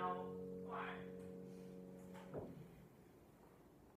know why.